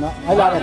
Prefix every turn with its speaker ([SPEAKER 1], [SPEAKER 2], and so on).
[SPEAKER 1] No, I love it.